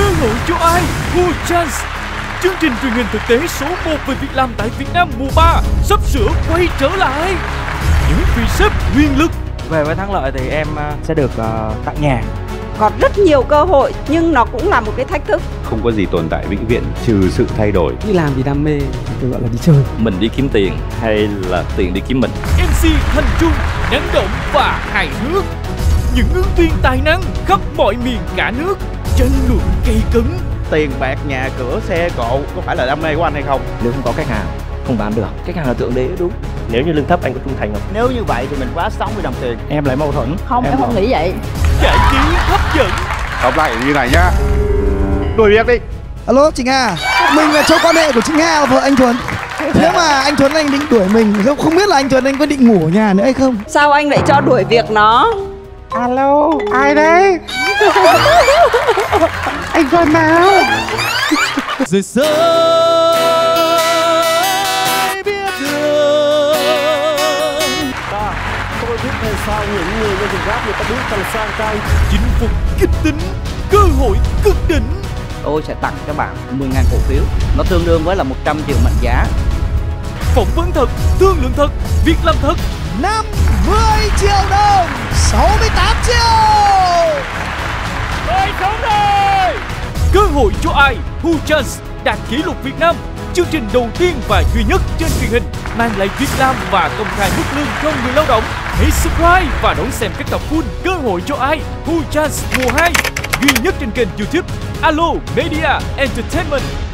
Cơ hội cho ai? Who Chance. Chương trình truyền hình thực tế số 1 về việc làm tại Việt Nam mùa 3 sắp sửa quay trở lại. Những vị sếp nguyên lực. Về với thắng lợi thì em ờ, sẽ được ờ, tặng nhà. Có rất nhiều cơ hội nhưng nó cũng là một cái thách thức. không có gì tồn tại vĩnh viễn trừ sự thay đổi. Đi làm vì đam mê thì tôi gọi là đi chơi. Mình đi kiếm tiền hay là tiền đi kiếm mình? MC Thành Trung năng động và hài hước. Những ứng viên tài năng khắp mọi miền cả nước Tranh luận cây cứng. Tiền bạc nhà cửa xe cộ có phải là đam mê của anh hay không? Nếu không có khách hàng không bán được. Khách hàng là tượng đế đúng. Nếu như lương thấp anh có trung thành không? Nếu như vậy thì mình quá sống với đồng tiền. Em lại mâu thuẫn. Không, em không nghĩ vậy. Giải trí hấp dẫn. Tóm lại như này nhá. Đuổi việc đi. Alo chị nga. Mình là chỗ quan hệ của chị nga và vợ anh tuấn nếu mà anh tuấn anh định đuổi mình không không biết là anh tuấn anh có định ngủ ở nhà nữa hay không? Sao anh lại cho đuổi việc nó? alo ai đấy anh tuấn nào Rồi sớm biết đường tôi biết tại sao những người dân rap người ta biết cần sang tay Chinh phục kịch tính Cơ hội cực đỉnh. Tôi sẽ tặng cho bạn 10.000 cổ phiếu. Nó tương đương với là 100 triệu mệnh giá. Phỏng vấn thật, thương lượng thật, việc làm thật. 50 triệu đồng 68 triệu hội cho ai? Who Chance đạt kỷ lục Việt Nam Chương trình đầu tiên và duy nhất trên truyền hình mang lại việc làm và công khai mức lương cho người lao động. Hãy subscribe và đón xem các tập full Cơ hội cho ai? Who Chance mùa 2 duy nhất trên kênh YouTube Alo Media Entertainment.